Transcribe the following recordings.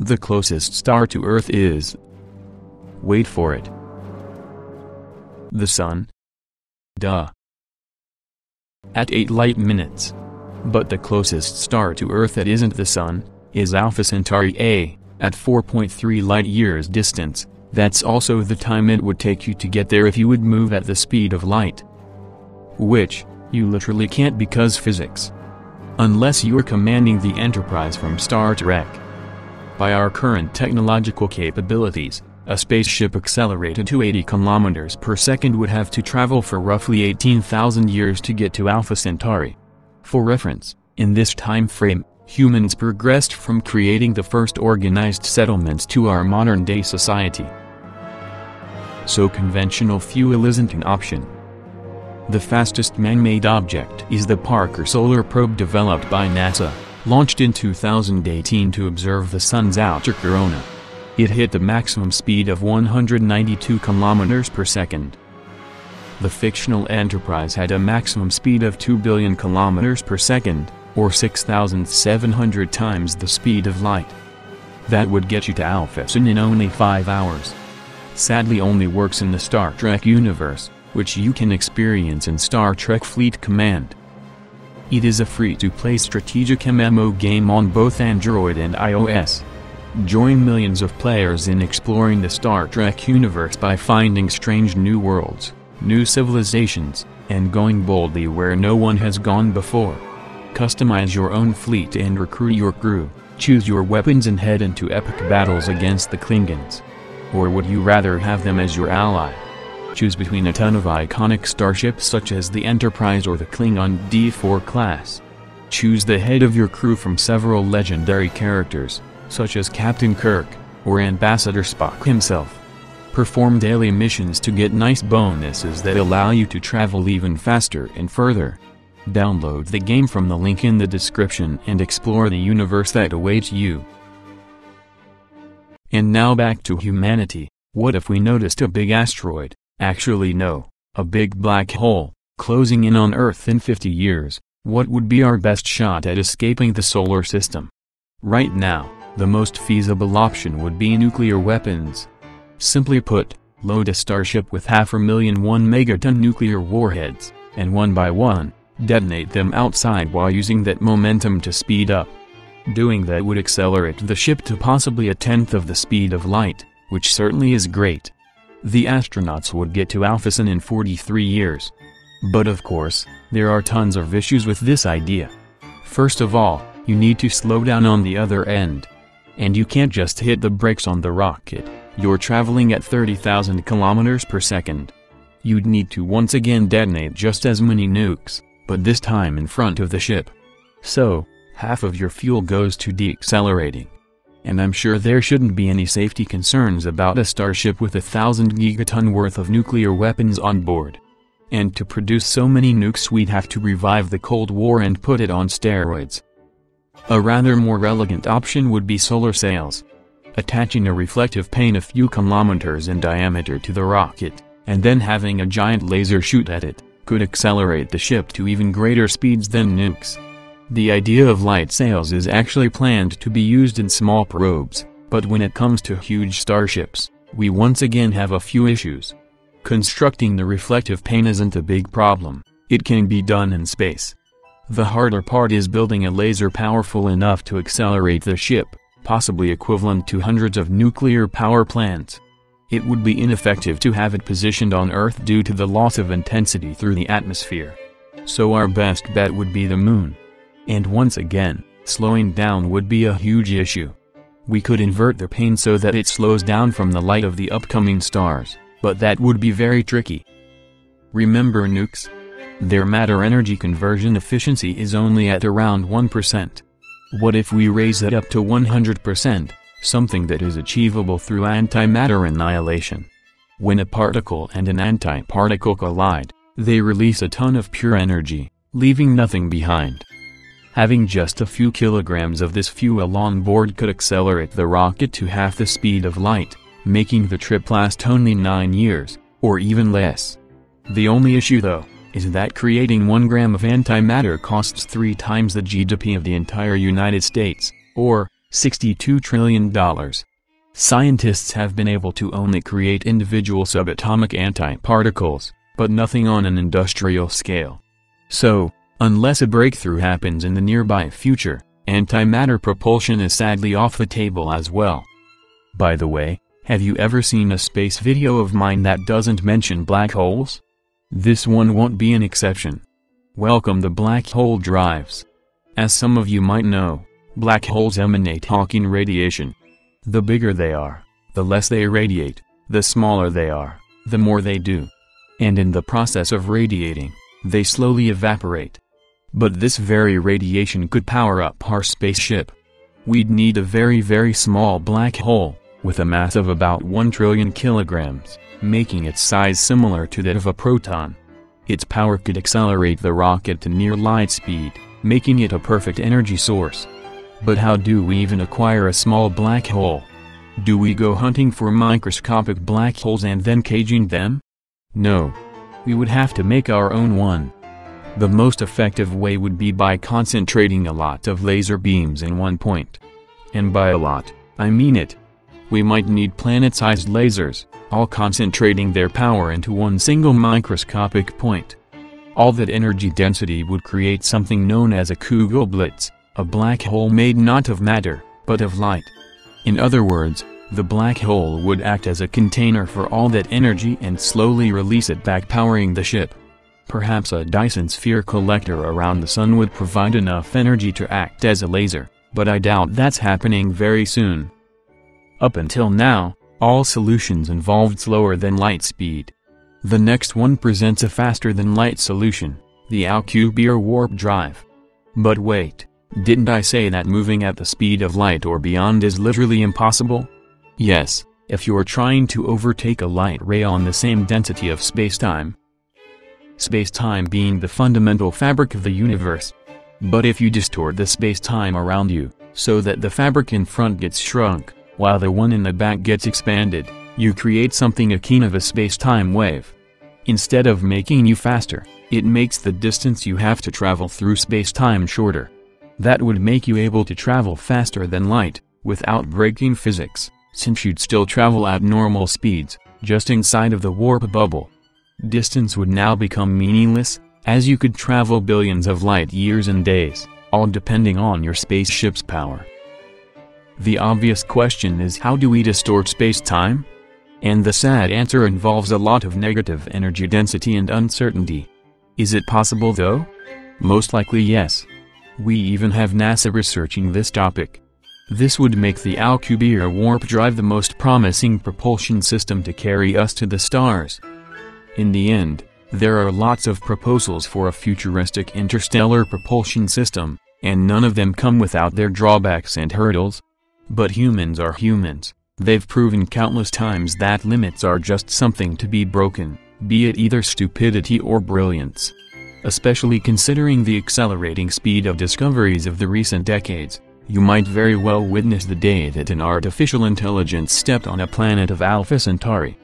The closest star to Earth is... Wait for it. The Sun? Duh. At 8 light minutes. But the closest star to Earth that isn't the Sun, is Alpha Centauri A, at 4.3 light-years distance, that's also the time it would take you to get there if you would move at the speed of light. Which, you literally can't because physics. Unless you're commanding the Enterprise from Star Trek. By our current technological capabilities, a spaceship accelerated to 80 kilometers per second would have to travel for roughly 18,000 years to get to Alpha Centauri. For reference, in this time frame, humans progressed from creating the first organized settlements to our modern-day society. So conventional fuel isn't an option. The fastest man-made object is the Parker Solar Probe developed by NASA launched in 2018 to observe the Sun's outer corona. It hit the maximum speed of 192 km per second. The fictional Enterprise had a maximum speed of 2 billion km per second, or 6,700 times the speed of light. That would get you to Alpha Centauri in only 5 hours. Sadly only works in the Star Trek universe, which you can experience in Star Trek Fleet Command. It is a free-to-play strategic MMO game on both Android and iOS. Join millions of players in exploring the Star Trek universe by finding strange new worlds, new civilizations, and going boldly where no one has gone before. Customize your own fleet and recruit your crew, choose your weapons and head into epic battles against the Klingons. Or would you rather have them as your ally? Choose between a ton of iconic starships such as the Enterprise or the Klingon D4 class. Choose the head of your crew from several legendary characters, such as Captain Kirk, or Ambassador Spock himself. Perform daily missions to get nice bonuses that allow you to travel even faster and further. Download the game from the link in the description and explore the universe that awaits you. And now back to humanity, what if we noticed a big asteroid? Actually no, a big black hole, closing in on Earth in 50 years, what would be our best shot at escaping the solar system? Right now, the most feasible option would be nuclear weapons. Simply put, load a starship with half a million 1 megaton nuclear warheads, and one by one, detonate them outside while using that momentum to speed up. Doing that would accelerate the ship to possibly a tenth of the speed of light, which certainly is great. The astronauts would get to Alpha Centauri in 43 years. But of course, there are tons of issues with this idea. First of all, you need to slow down on the other end. And you can't just hit the brakes on the rocket, you're traveling at 30,000 kilometers per second. You'd need to once again detonate just as many nukes, but this time in front of the ship. So, half of your fuel goes to deaccelerating and I'm sure there shouldn't be any safety concerns about a starship with a thousand gigaton worth of nuclear weapons on board. And to produce so many nukes we'd have to revive the Cold War and put it on steroids. A rather more elegant option would be solar sails. Attaching a reflective pane a few kilometers in diameter to the rocket, and then having a giant laser shoot at it, could accelerate the ship to even greater speeds than nukes. The idea of light sails is actually planned to be used in small probes, but when it comes to huge starships, we once again have a few issues. Constructing the reflective pane isn't a big problem, it can be done in space. The harder part is building a laser powerful enough to accelerate the ship, possibly equivalent to hundreds of nuclear power plants. It would be ineffective to have it positioned on Earth due to the loss of intensity through the atmosphere. So our best bet would be the moon. And once again, slowing down would be a huge issue. We could invert the pane so that it slows down from the light of the upcoming stars, but that would be very tricky. Remember nukes? Their matter-energy conversion efficiency is only at around 1%. What if we raise it up to 100%, something that is achievable through antimatter annihilation? When a particle and an antiparticle collide, they release a ton of pure energy, leaving nothing behind. Having just a few kilograms of this fuel on board could accelerate the rocket to half the speed of light, making the trip last only 9 years, or even less. The only issue though, is that creating 1 gram of antimatter costs 3 times the GDP of the entire United States, or, $62 trillion. Scientists have been able to only create individual subatomic antiparticles, but nothing on an industrial scale. So, unless a breakthrough happens in the nearby future, antimatter propulsion is sadly off the table as well. By the way, have you ever seen a space video of mine that doesn't mention black holes? This one won't be an exception. Welcome the black hole drives. As some of you might know, black holes emanate Hawking radiation. The bigger they are, the less they radiate, the smaller they are, the more they do. And in the process of radiating, they slowly evaporate. But this very radiation could power up our spaceship. We'd need a very very small black hole, with a mass of about 1 trillion kilograms, making its size similar to that of a proton. Its power could accelerate the rocket to near light speed, making it a perfect energy source. But how do we even acquire a small black hole? Do we go hunting for microscopic black holes and then caging them? No. We would have to make our own one. The most effective way would be by concentrating a lot of laser beams in one point. And by a lot, I mean it. We might need planet-sized lasers, all concentrating their power into one single microscopic point. All that energy density would create something known as a Kugelblitz, a black hole made not of matter, but of light. In other words, the black hole would act as a container for all that energy and slowly release it back powering the ship. Perhaps a Dyson sphere collector around the sun would provide enough energy to act as a laser, but I doubt that's happening very soon. Up until now, all solutions involved slower than light speed. The next one presents a faster than light solution, the Alcubierre warp drive. But wait, didn't I say that moving at the speed of light or beyond is literally impossible? Yes, if you're trying to overtake a light ray on the same density of spacetime. Spacetime being the fundamental fabric of the universe. But if you distort the space-time around you, so that the fabric in front gets shrunk, while the one in the back gets expanded, you create something akin of a space-time wave. Instead of making you faster, it makes the distance you have to travel through space-time shorter. That would make you able to travel faster than light, without breaking physics, since you'd still travel at normal speeds, just inside of the warp bubble. Distance would now become meaningless, as you could travel billions of light years and days, all depending on your spaceship's power. The obvious question is how do we distort space-time? And the sad answer involves a lot of negative energy density and uncertainty. Is it possible though? Most likely yes. We even have NASA researching this topic. This would make the Alcubierre warp drive the most promising propulsion system to carry us to the stars. In the end, there are lots of proposals for a futuristic interstellar propulsion system, and none of them come without their drawbacks and hurdles. But humans are humans, they've proven countless times that limits are just something to be broken, be it either stupidity or brilliance. Especially considering the accelerating speed of discoveries of the recent decades, you might very well witness the day that an artificial intelligence stepped on a planet of Alpha Centauri.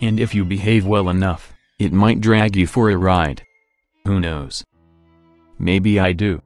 And if you behave well enough, it might drag you for a ride. Who knows? Maybe I do.